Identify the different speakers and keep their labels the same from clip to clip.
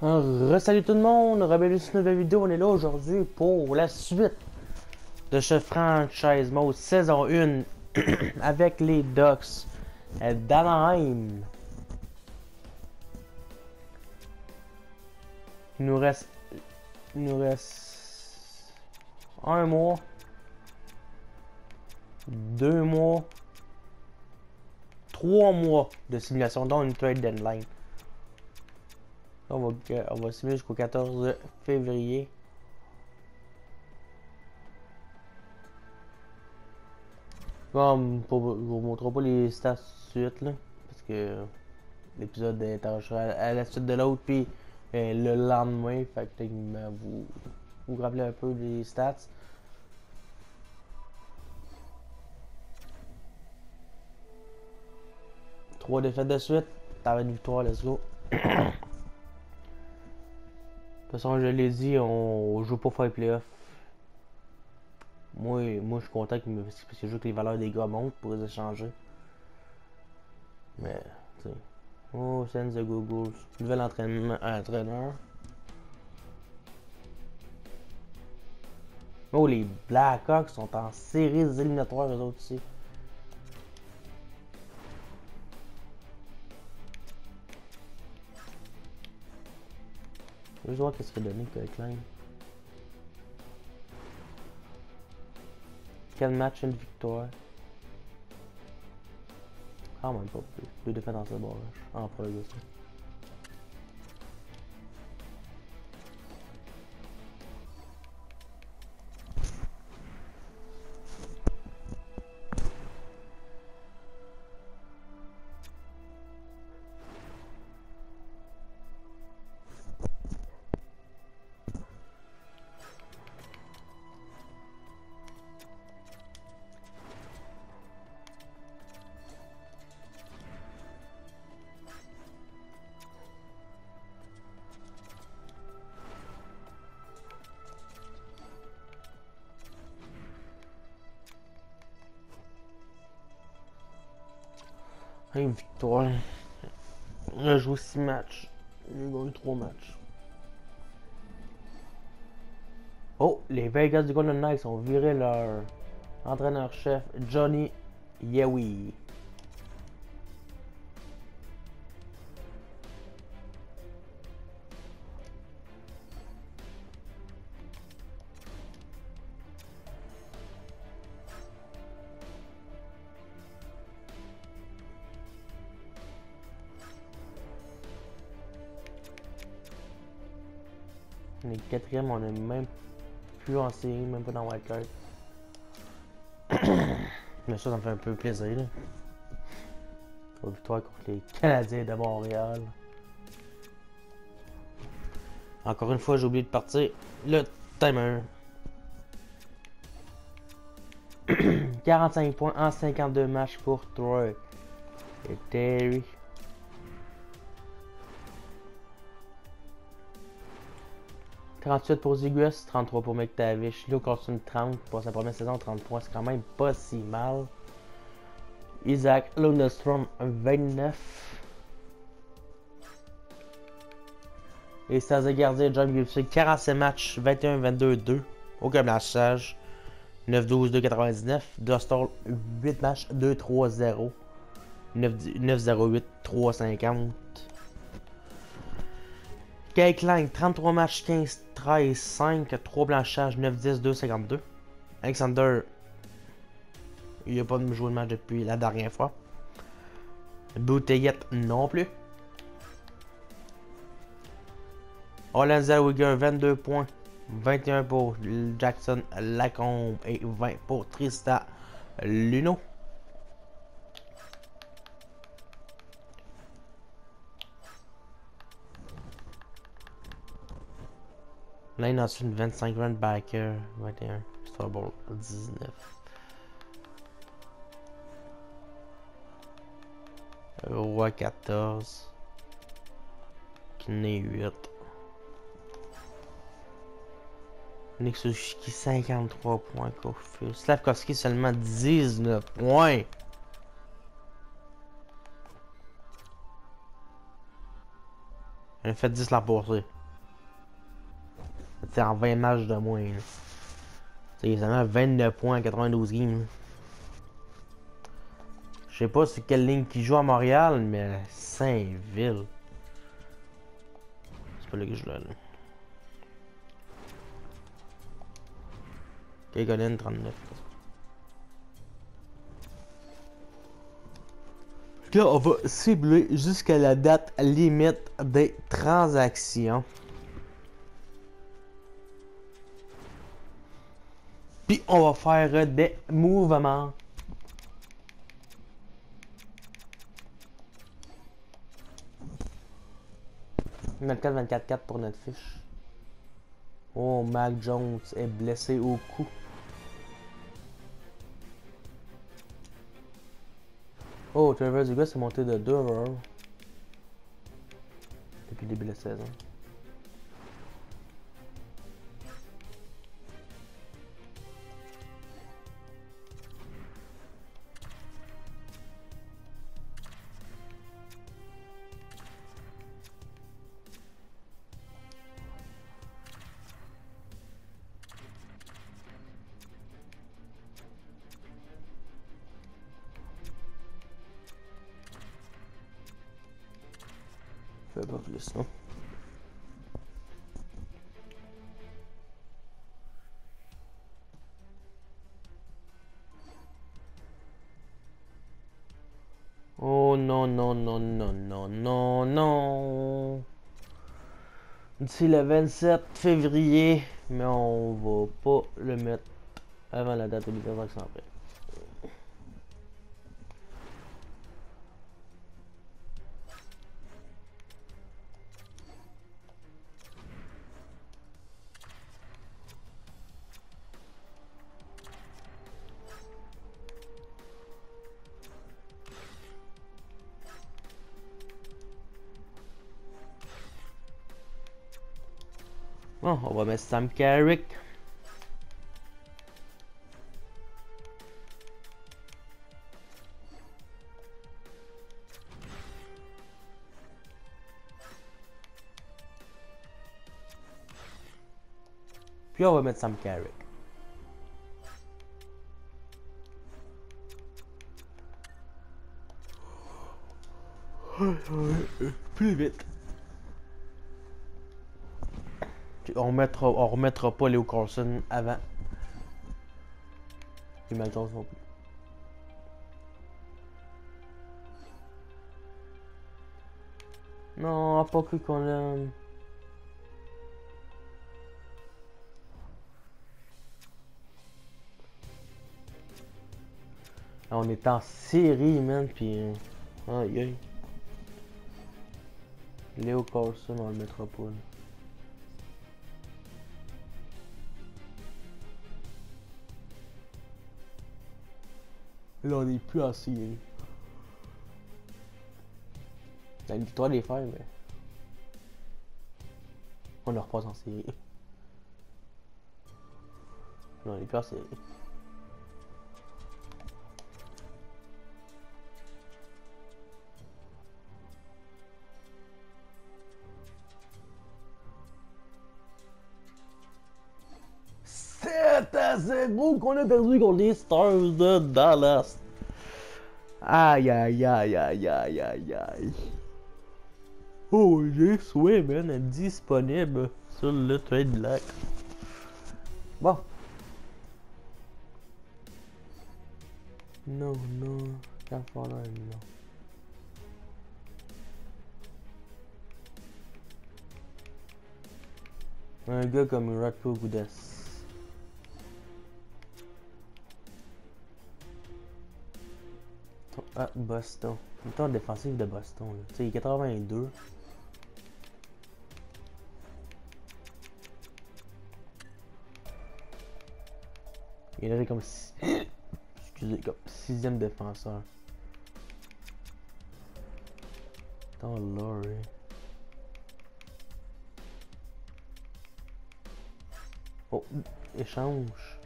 Speaker 1: Salut tout le monde, une nouvelle vidéo. On est là aujourd'hui pour la suite de ce franchise mode saison 1 avec les Ducks d'Anaheim. Il nous reste, il nous reste un mois, deux mois, trois mois de simulation dans une trade deadline. On va, on va jusqu'au 14 février. Bon, je vous montre pas les stats suite, là, parce que l'épisode est enregistré à, la suite de l'autre, puis euh, le lendemain, fait que vous, vous rappelez un peu les stats. Trois défaites de suite, t'avais une victoire, let's go. De toute façon, je l'ai dit, on joue pas pour les playoffs. Moi, moi je suis content que, parce que je veux que les valeurs des gars montent pour les échanger. Mais, tu sais. Oh, Sense de Google. Nouvel entraîneur. Oh, les Blackhawks sont en série éliminatoires, eux autres ici. Je vais voir qu'est-ce a donné que Klein. Quel match, une victoire. Ah, même pas plus. Deux défaites dans ce barrage. En progression. Une victoire. On a joué 6 matchs. J'ai gagné 3 matchs. Oh, les Vegas du Golden Knights ont viré leur entraîneur-chef Johnny Yewi. Quatrième, on est même plus en série, même pas dans Wildcard. Mais ça, ça me fait un peu plaisir. Là. victoire contre les Canadiens de Montréal. Encore une fois, j'ai oublié de partir le timer. 45 points en 52 matchs pour Troy. Et Terry. 38 pour Ziguus, 33 pour McTavish. Leo Carson 30 pour sa première saison, 33, c'est quand même pas si mal. Isaac Lundestrom 29. Et Stars de gardien John Gibson 47 matchs, 21-22-2. Aucun blachage. 9-12-2-99. Dostal 8 matchs, 2-3-0. 9-0-8-3-50. Kay Klein, 33 matchs, 15, 13, 5, 3 blanchages, 9, 10, 2, 52. Alexander, il n'a pas joué de match depuis la dernière fois. Bouteyette non plus. Holland Zellweger, 22 points. 21 pour Jackson Lacombe et 20 pour Trista Luno. Là, il en a une 25 run backer, 21, Starboard 19. Roi 14. Kiné 8. Nexushiki 53 points. Kofi. Slavkovski seulement 19 points. On a fait 10 la poursuite. En 20 matchs de moins. C'est seulement 29 points en 92 games. Je sais pas sur quelle ligne qui joue à Montréal, mais Saint-Ville. C'est pas là que je l'ai. Ok, 39. Là, on va cibler jusqu'à la date limite des transactions. Puis on va faire des mouvements. Mettre 24-4 pour notre fiche. Oh, Mac Jones est blessé au cou. Oh, Trevor Dugas s'est monté de 2 depuis le début de la saison. Non, non. D'ici le 27 février, mais on va pas le mettre avant la date de livraison après. Bon, on va mettre Sam Carrick. Puis on va mettre Sam Carrick. Plus vite. Puis on mettra, on remettra pas Léo Carlson avant. Et Mac Jones non plus. Non, pas cru qu'on l'aime. On est en série, man, pis... Aïe, aïe. Léo Carlson, on le mettra pas, là. Là, on est plus en série. La victoire des fers, mais. On ne repasse en série. Là, on est plus en série. À 0 qu'on a perdu contre les Stars de Dallas. Aïe aïe aïe aïe aïe aïe aïe. Oh, j'ai souhait, man, disponible sur le trade black. Bon. Non, non, California, non. Un gars comme Rocco Goudes. Ah, Boston. Le temps défensif de Boston. Tu sais, il est 82. Il est comme... si- Excusez, comme sixième défenseur. Attends, Laurie. Oh, échange.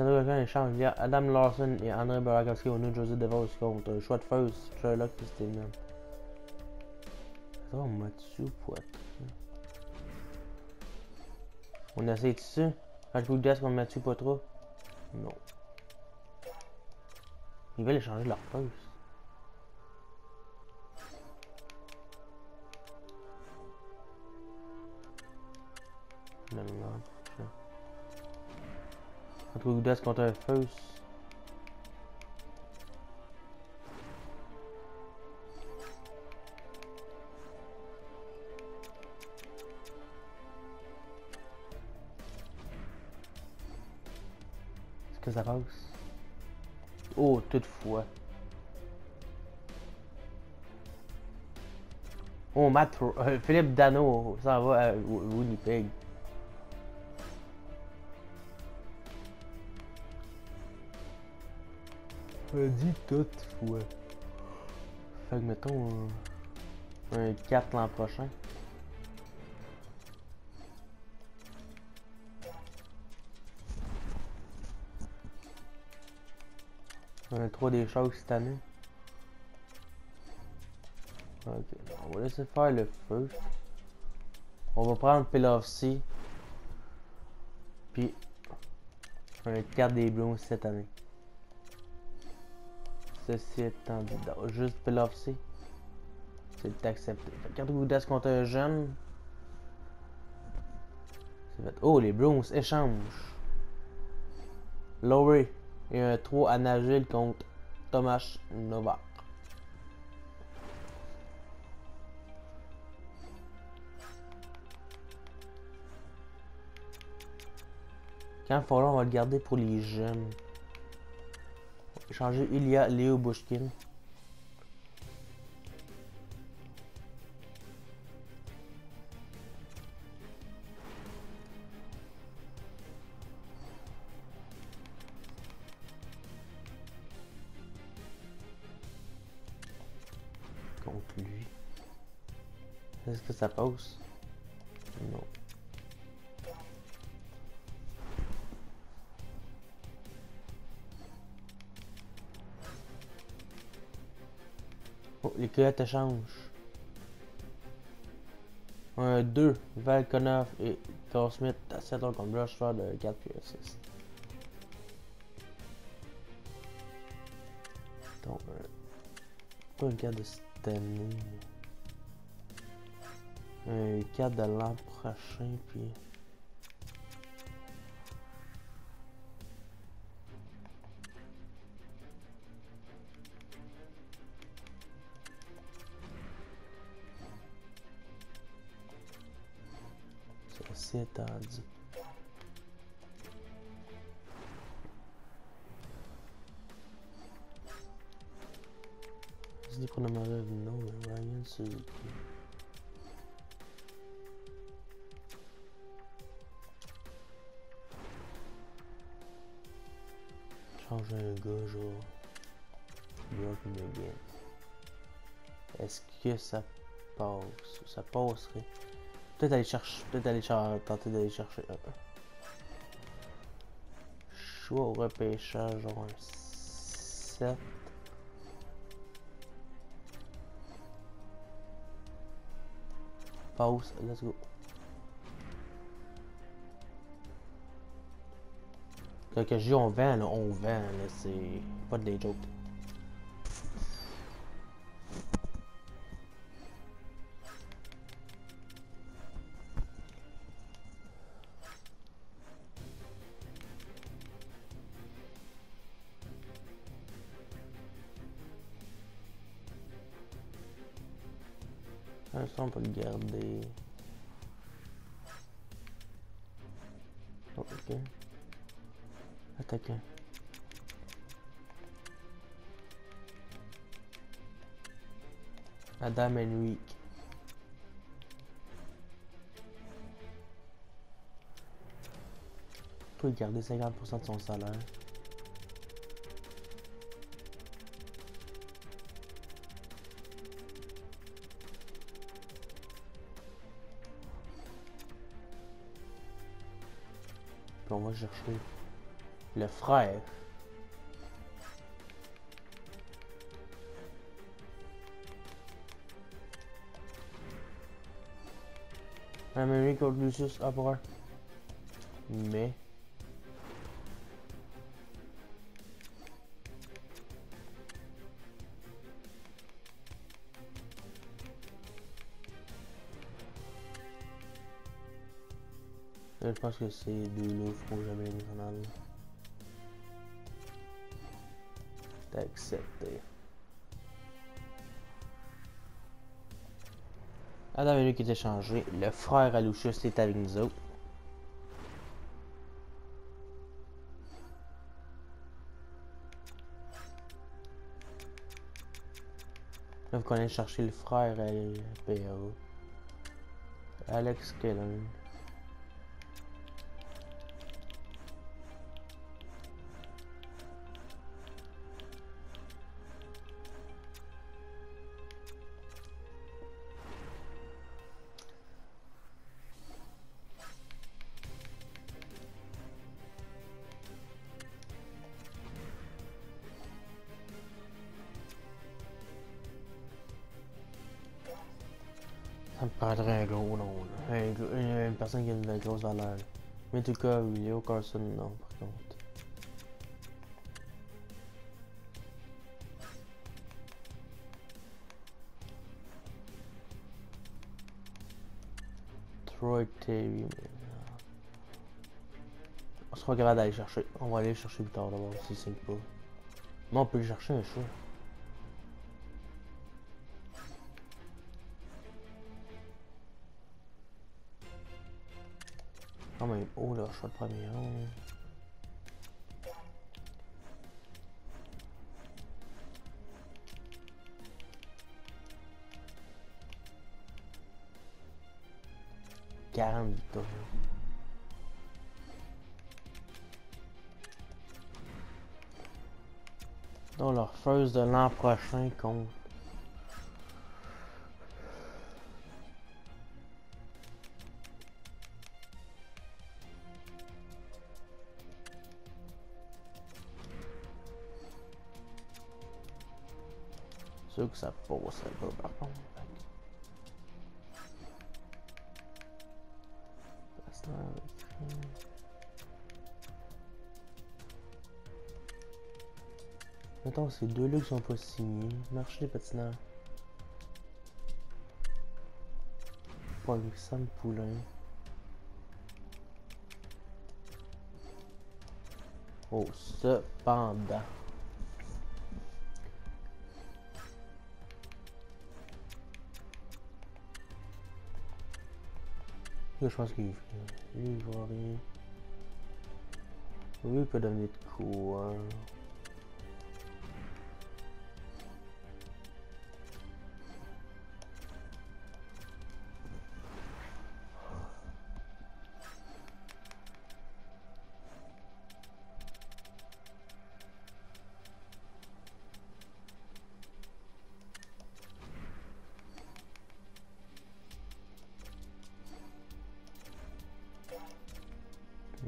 Speaker 1: Sandro Gagnon échange via Adam Larson et André Barakowski au New Jersey Devils contre choix de first, Sherlock et Stillman. Oh, Mathieu Poitre. On essaie? Rajouter le gaz contre Mathieu Poitras? Non. Ils veulent échanger leur poste. Entre Goudas contre un First. Est-ce que ça passe? Oh, toutefois. Oh, Matt, euh, Philippe Dano ça va à Winnipeg. Dit toutefois. Fait que mettons euh, un 4 l'an prochain. Un 3 des choses cette année. Ok, on va laisser faire le feu. On va prendre Pelovsi. Puis un 4 des Blues cette année. Ceci étant dit, juste Pelovsi. C'est accepté. Fait que Goudas contre un jeune. Oh, les Browns échangent. Lowry et un 3 à Nagil contre Tomas Novak. Quand il va le garder pour les jeunes. Changer Ilya Léo Bushkin. Contre lui. Est-ce que ça passe? Les culottes changent. Un 2, Valkonov et Carl Smith 7 ans contre Brushford de 4 puis 6. Donc, pas une carte de cette année. Un 4 de l'an prochain, puis. Ceci étant dit. Je dis qu'on a malade, non, mais Ryan Suzuki. Change un gars, genre. Brock. Est-ce que ça passe? Ça passerait? Peut-être aller chercher. Peut-être aller chercher. Tenter d'aller chercher. un. Choix au repêchage, genre un 7. Pause, let's go. Quand je on vend, là, on vend, c'est pas des jokes. Un ça, on peut le garder. Oh, ok. Attaquant. Adam Henrique. Peut garder 50% de son salaire. chercher. Le frère. Amélie contre Lucius Abra. Mais... Je pense que c'est deux je trouve jamais les nationales. T'as accepté. Adam et lui qui était changé. Le frère à Lucius est avec nous autres. Là, vous connaissez chercher le frère à. Alex Kellen. Personne qui a une grosse valeur. Mais en tout cas, Leo Carson, non, par contre. Troy Terry. On sera capable d'aller chercher. On va aller le chercher plus tard d'abord si c'est pas. Mais on peut le chercher un choix. Quand même haut là, choix de premier round. Quarante. Dans leur first de l'an prochain contre. Sûr que ça passerait pas par contre. Mettons, ces deux-là qui sont pas signés. Marché des patineurs. Paul Sam Poulain. Oh, cependant. Là, je pense qu'il lui, il voit rien. Oui, il peut devenir de quoi.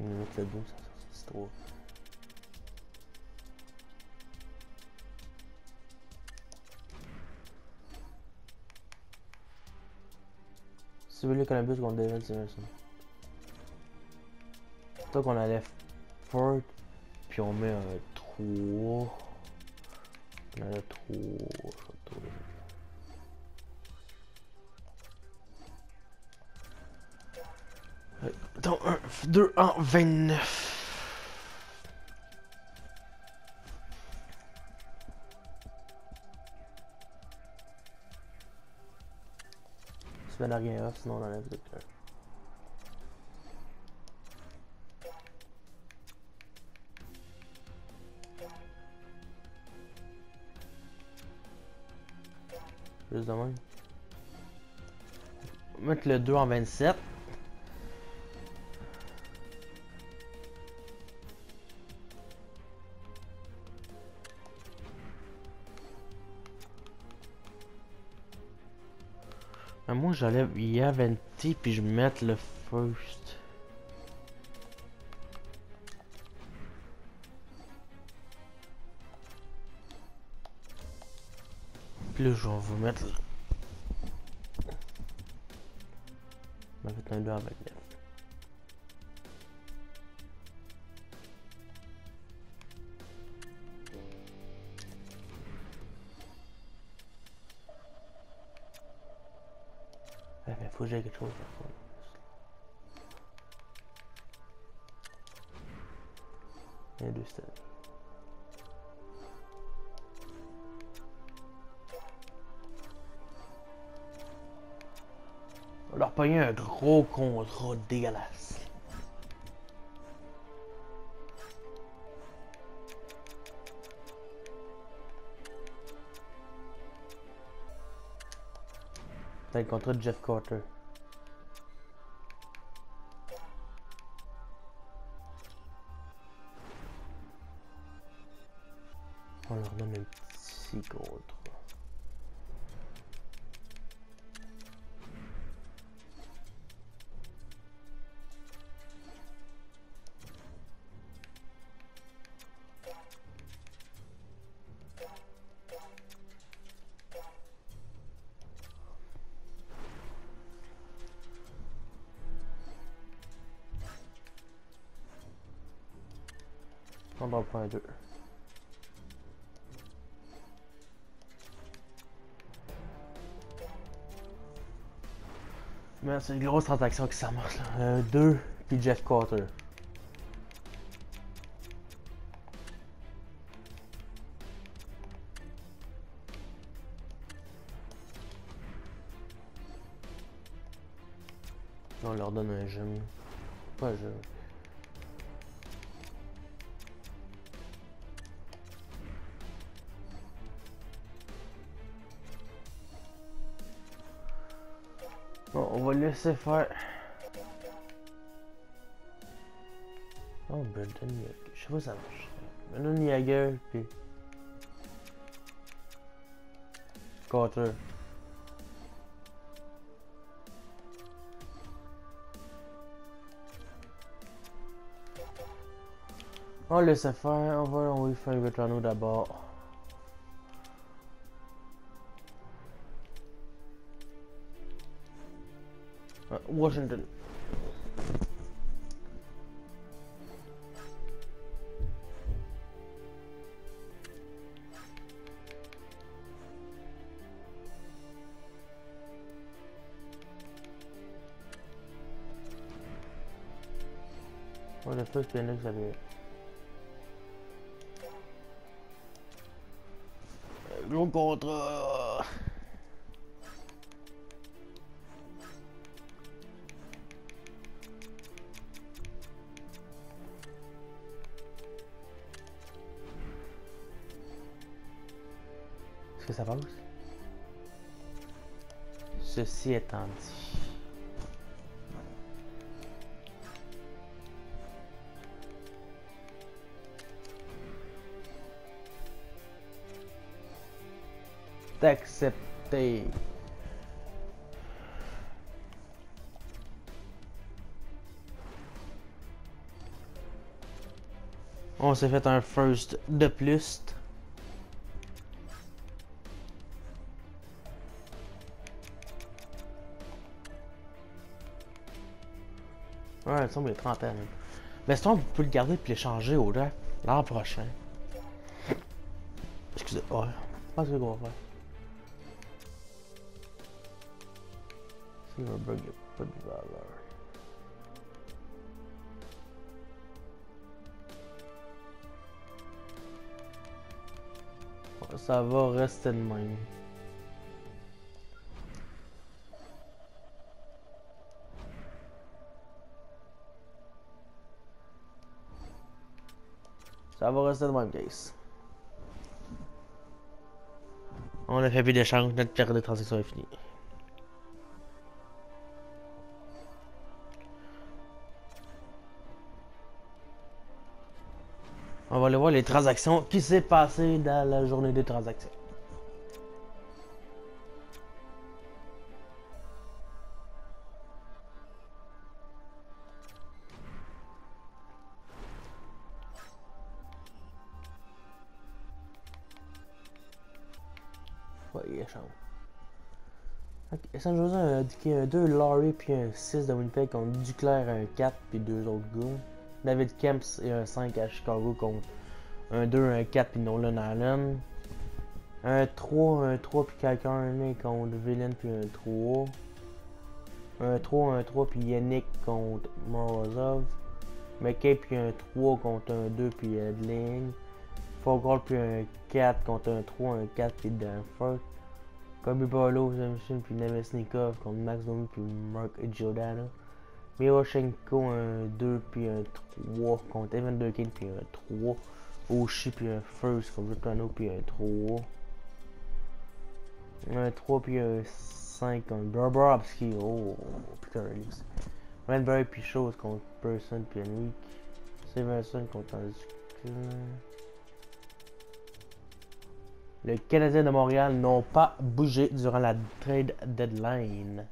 Speaker 1: Sort cette histoire. Si vous voulez Columbus contre David Simerson. Donc on enlève Ford, puis on met un 3. On le 3. 2, 1, 29. Ça n'a rien off, sinon on enlève le cœur. Juste de même. Mettre le 2 en 27. Ah, moi j'allais y a 20 puis je mette le first. Puis je vais vous mettre le- On a fait un 2 en gros contrat dégueulasse. C'est le contrat de Jeff Carter. C'est une grosse transaction qui ça marche là. Euh, deux, puis Jeff Carter. On leur donne un jeune. Pas un jeune. Laisser faire. Oh, Brandon Yeager. Je sais pas si ça marche. Brandon Yeager, puis. Carter. On va laisser faire. On va, lui faire Vetrano d'abord. Washington. Avait. Gros contrat. Est-ce que ça passe? Ceci étant dit. D'accepter. On s'est fait un first de plus. Ouais, il semble les trentaine. Mais sinon, vous pouvez le garder et l'échanger au draft l'an prochain. Excusez, ouais. C'est ce qu'on va faire. Silverberg, il n'y a pas de valeur. Ça va rester de même. Ça va rester de même, guys. On a fait plus d'échanges, notre période de transaction est finie. On va aller voir les transactions qui s'est passé dans la journée des transactions. San Jose a indiqué un 2 Laurie puis un 6 de Winnipeg contre Duclair un 4 puis deux autres gars. David Kemps et un 5 à Chicago contre un 2, un 4 puis Nolan Allen. Un 3, un 3 puis quelqu'un contre Villain puis un 3. Un 3, un 3 puis Yannick contre Morozov. McKay puis un 3 contre un 2 puis Edling. Fogel puis un 4 contre un 3, un 4 puis Danforth. Kobe Barlow, Zamchin puis Nemesnikov contre Max Domi puis Mark Giordano. Miroshenko un 2 puis un 3 contre Evan Durkin puis un 3. Oshi puis un first contre Ripano puis un 3. Un 3 puis un 5 contre Bobrovski. Oh putain, Alex. Renberg puis Chose contre Person puis Henrik. Stevenson contre Anzuka. Les Canadiens de Montréal n'ont pas bougé durant la trade deadline.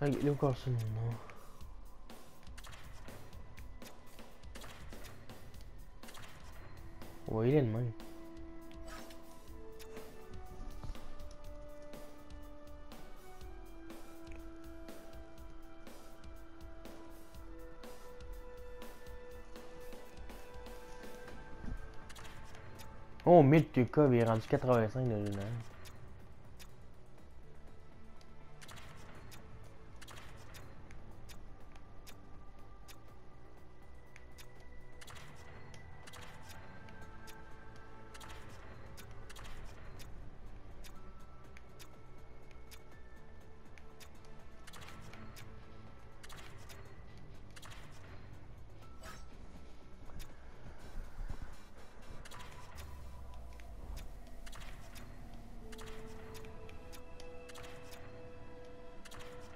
Speaker 1: Ah, il est encore ce moment. Ouais, il est le même. Oh, 1000 TK, il est rendu 85 de lunaire.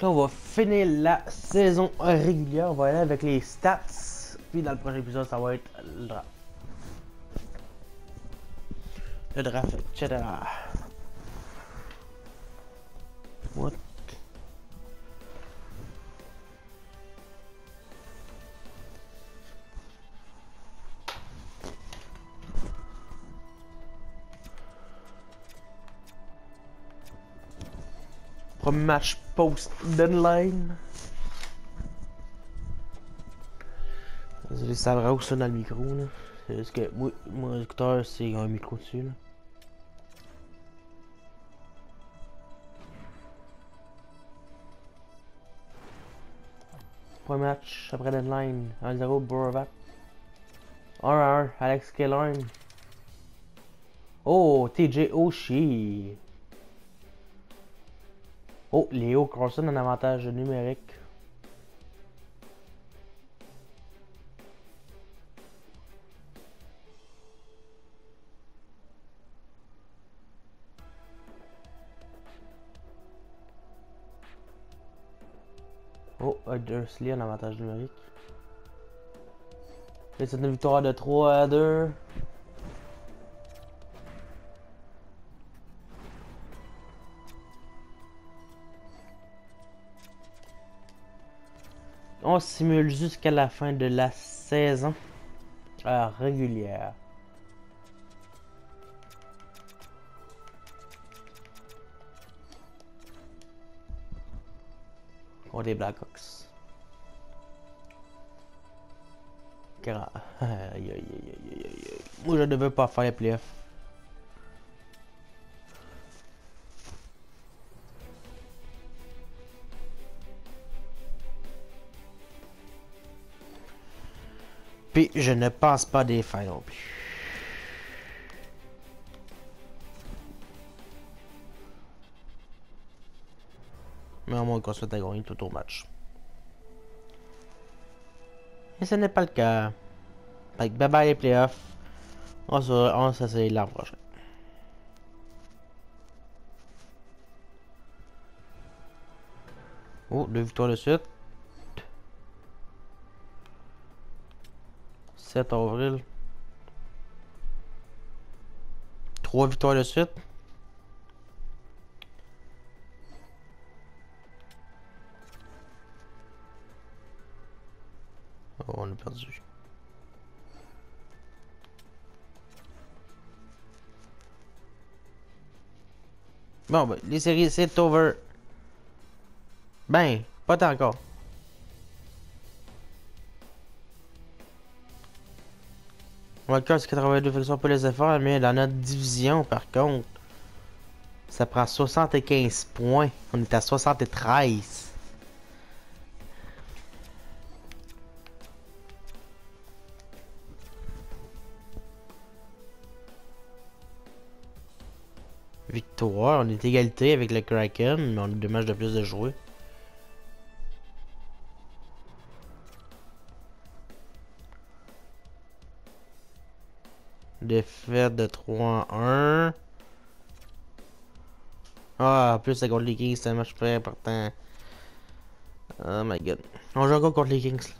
Speaker 1: Là, on va finir la saison régulière. On va aller avec les stats. Puis dans le prochain épisode, ça va être le draft. Le draft, etc. Premier match post-deadline. Désolé, ça le rehausse ça dans le micro. là. C'est juste que moi, mon écouteur, c'est un micro dessus. Là. Premier match après deadline. 1-0 Borovac. 1-1 Alex Killorn. Oh, TJ Oshie. Oh, Léo Carlson en avantage numérique. Oh, Dursley en avantage numérique. C'est une victoire de 3 à 2. On simule jusqu'à la fin de la saison euh, régulière. Contre les Blackhawks. Moi je ne veux pas faire les playoffs. Je ne pense pas des fins non plus. Mais au moins qu'on soit à gagner tout au match. Et ce n'est pas le cas. Fait bye bye les playoffs. On se, on s'essaye l'an prochain. Oh, deux victoires de suite. 7 avril. Trois victoires de suite. Oh, on a perdu. Bon, ben, les séries, c'est over. Ben, pas tant encore. Wildcard, c'est 82 factions pour les efforts, mais dans notre division, par contre, ça prend 75 points. On est à 73. Victoire, on est égalité avec le Kraken, mais on a deux matchs de plus de jouer. Défaite de 3-1. Ah, plus, c'est contre les Kings, c'est un match très important. Oh my god. On joue encore contre les Kings.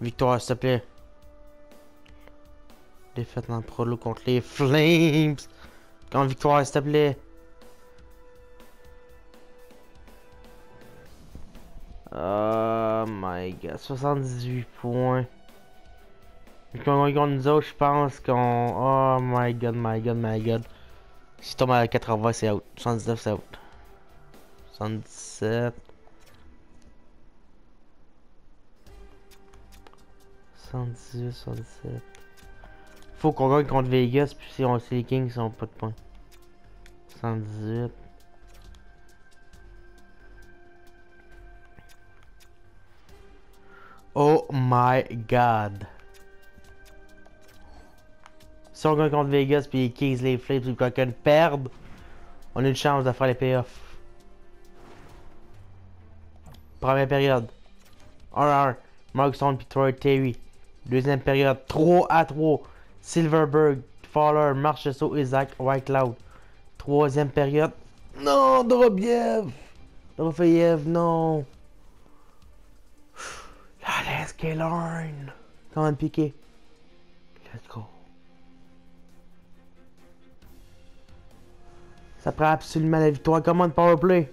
Speaker 1: Victoire, s'il te plaît. Défaite dans le prolo contre les Flames. Quand victoire, s'il te plaît. Oh my god, 78 points. Quand on regarde nous autres, je pense qu'on... Oh my god, my god, my god. Si tombe à 80, c'est out. 79, c'est out. 77. 78, 77. Faut qu'on gagne contre Vegas, puis si on sait les Kings, ils ont pas de points. 78. Oh my god. Si on gagne contre Vegas, puis les Kings, les Flames, ou quelqu'un perdent, on a une chance de faire les payoffs. Première période. 1 1. Markstone puis Troy Terry. Deuxième période. 3 à 3. Silverberg, Fowler, Marchesso, Isaac, Whitecloud. Troisième période. Non, Dorobiev. Dorofeyev, non. Come on, piqué. Let's go. Ça prend absolument la victoire. Comment powerplay?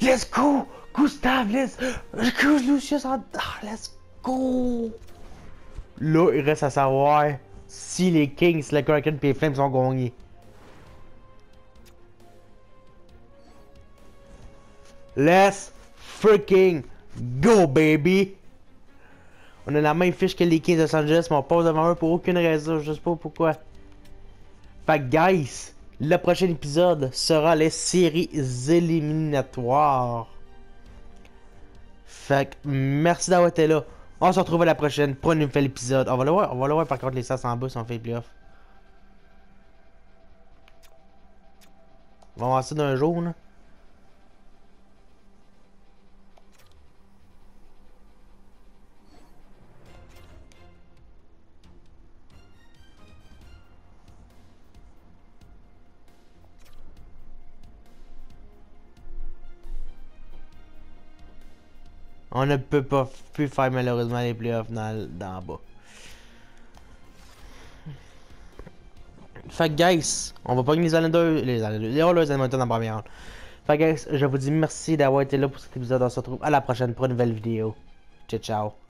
Speaker 1: Let's go! Gustave, let's go! Lucius en... Ah, let's go! Là, il reste à savoir si les Kings, les Kraken et les Flames ont gagné. Let's freaking go, baby! On a la même fiche que les Kings de Los Angeles, mais on passe devant eux pour aucune raison, je sais pas pourquoi. Fait que, guys, le prochain épisode sera les séries éliminatoires. Fait que, merci d'avoir été là. On se retrouve à la prochaine pour un nouvel épisode. On va le voir, on va le voir par contre les stats en bas on fait les playoffs. On va voir ça d'un jour, là. On ne peut pas plus faire malheureusement les playoffs dans, dans bas. Fait que guys, on va pas les Islanders, les Islanders, les Oilers Edmonton en première ronde. Fait que guys, je vous dis merci d'avoir été là pour cet épisode. On se retrouve à la prochaine pour une nouvelle vidéo. Ciao ciao.